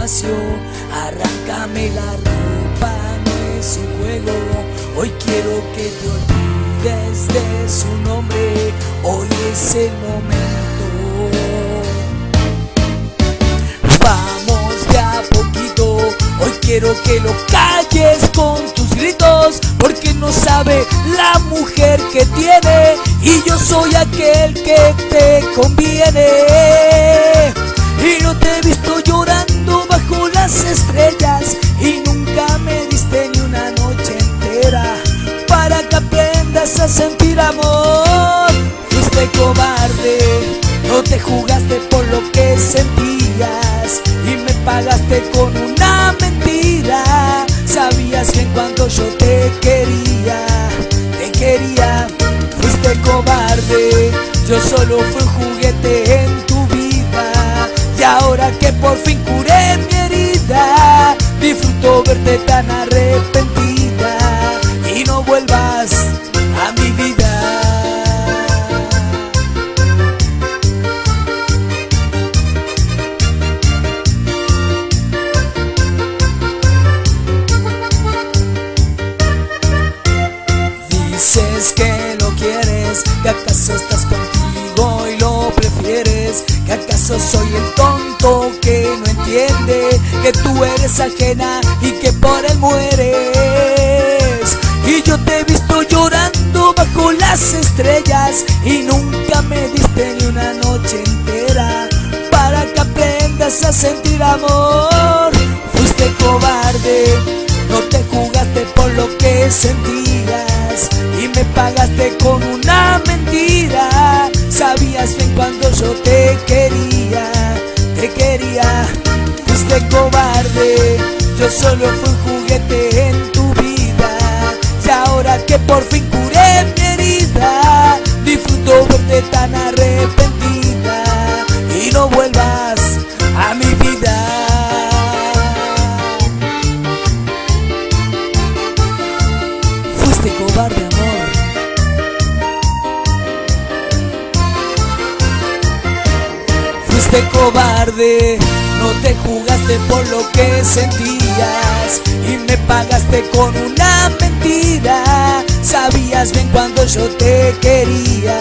despacio, arráncame la ropa, no es un juego. Hoy quiero que te olvides de su nombre, hoy es el momento. Vamos de a poquito, hoy quiero que lo calles con tus gritos, porque no sabe la mujer que tiene y yo soy aquel que te conviene. Te jugaste por lo que sentías y me pagaste con una mentira. Sabías que en cuanto yo te quería, te quería, fuiste cobarde. Yo solo fui un juguete en tu vida y ahora que por fin curé mi herida, disfruto verte tan arrepentida que acaso estás contigo y lo prefieres, que acaso soy el tonto que no entiende que tú eres ajena y que por él mueres. Y yo te he visto llorando bajo las estrellas y nunca me diste ni una noche entera para que aprendas a sentir amor. Fuiste cobarde, no te jugaste por lo que sentías y me pagaste con cobarde, yo solo fui un juguete en tu vida. Y ahora que por fin curé mi herida, disfruto verte tan arrepentida y no vuelvas a mi vida. Fuiste cobarde, amor. Fuiste cobarde, no te jugaste por lo que sentías y me pagaste con una mentira. Sabías bien cuando yo te quería,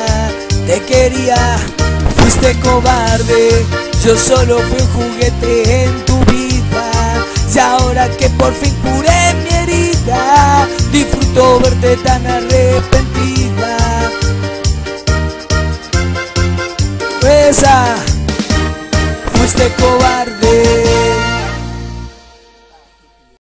te quería. Fuiste cobarde, yo solo fui un juguete en tu vida. Y ahora que por fin curé mi herida, disfruto verte tan arrepentida. Fuiste cobarde.